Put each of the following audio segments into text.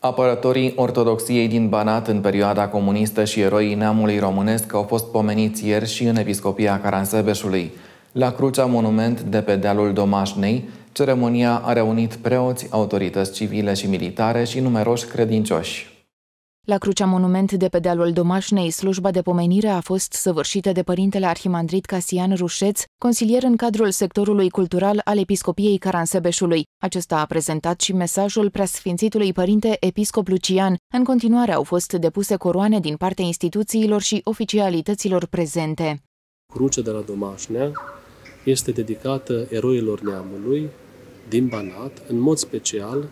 Apărătorii ortodoxiei din Banat în perioada comunistă și eroii neamului românesc au fost pomeniți ieri și în episcopia Caransebeșului. La crucea monument de pe dealul Domașnei, ceremonia a reunit preoți, autorități civile și militare și numeroși credincioși. La Crucea Monument de pe dealul Domașnei, slujba de pomenire a fost săvârșită de părintele arhimandrit Casian Rușeț, consilier în cadrul sectorului cultural al Episcopiei Caransebeșului. Acesta a prezentat și mesajul preasfințitului părinte episcop Lucian. În continuare au fost depuse coroane din partea instituțiilor și oficialităților prezente. Crucea de la Domașnea este dedicată eroilor neamului din Banat, în mod special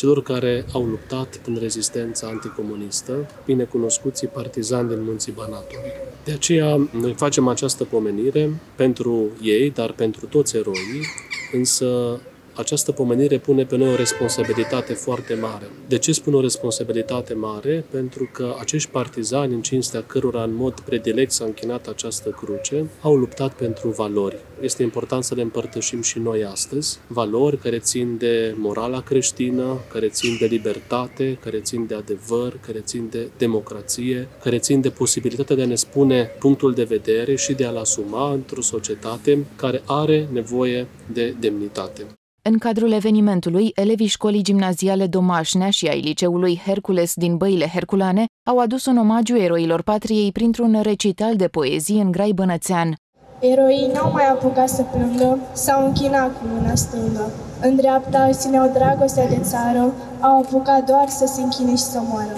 celor care au luptat în rezistența anticomunistă, binecunoscuții partizani din Munții Banatului. De aceea noi facem această pomenire pentru ei, dar pentru toți eroii, însă această pomenire pune pe noi o responsabilitate foarte mare. De ce spun o responsabilitate mare? Pentru că acești partizani, în cinstea cărora în mod predilect s-a închinat această cruce, au luptat pentru valori. Este important să le împărtășim și noi astăzi. Valori care țin de morala creștină, care țin de libertate, care țin de adevăr, care țin de democrație, care țin de posibilitatea de a ne spune punctul de vedere și de a-l asuma într-o societate care are nevoie de demnitate. În cadrul evenimentului, elevii școlii gimnaziale Domașnea și ai liceului Hercules din Băile Herculane au adus un omagiu eroilor patriei printr-un recital de poezie în grai bănățean. Eroii n-au mai apucat să plângă, s-au închinat cu mâna stângă. În dreapta țineau dragostea de țară, au apucat doar să se închine și să moară.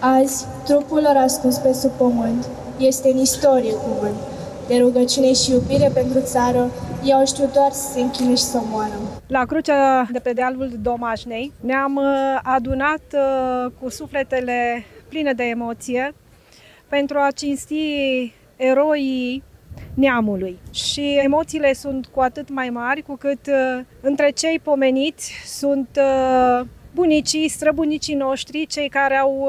Azi, trupul lor ascuns pe sub pământ este în istorie cuvânt. De rugăciune și iubire pentru țară, eu știu doar să se închine și să moară. La crucea de pe dealul Domașnei ne-am uh, adunat uh, cu sufletele pline de emoție pentru a cinsti eroii neamului. Și emoțiile sunt cu atât mai mari cu cât uh, între cei pomeniți sunt bunicii, străbunicii noștri, cei care au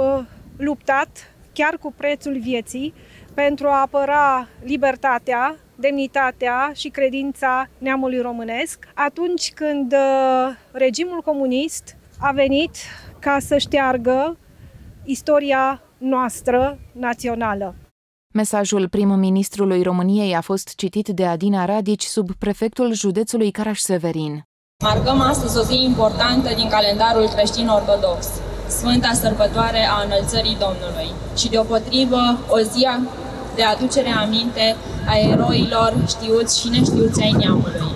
luptat chiar cu prețul vieții pentru a apăra libertatea, demnitatea și credința neamului românesc, atunci când uh, regimul comunist a venit ca să șteargă istoria noastră națională. Mesajul prim-ministrului României a fost citit de Adina Radici, sub prefectul județului Caraș-Severin. Marcăm astăzi o zi importantă din calendarul creștin-ortodox, Sfânta Sărbătoare a Înălțării Domnului și deopotrivă o zi de aducere aminte a eroilor știuți și neștiuți ai neamului.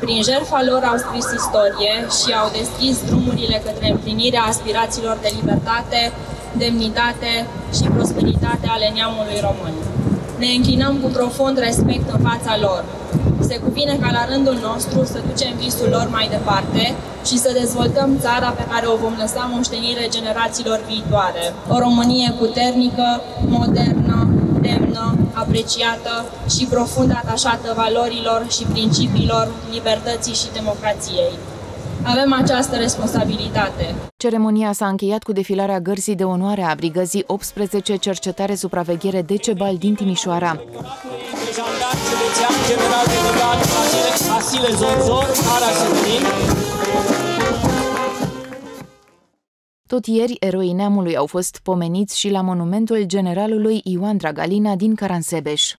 Prin jertfa lor au scris istorie și au deschis drumurile către împlinirea aspirațiilor de libertate, demnitate și prosperitate ale neamului român. Ne închinăm cu profund respect în fața lor. Se cuvine ca la rândul nostru să ducem visul lor mai departe și să dezvoltăm țara pe care o vom lăsa moștenire generațiilor viitoare. O Românie puternică, modernă, demnă, apreciată și profund atașată valorilor și principiilor libertății și democrației. Avem această responsabilitate. Ceremonia s-a încheiat cu defilarea gărzii de onoare a brigăzii 18 Cercetare Supraveghere Decebal din Timișoara. Asile Zonzor, Ara tot ieri, eroii neamului au fost pomeniți și la monumentul generalului Ioan Dragalina din Caransebeș.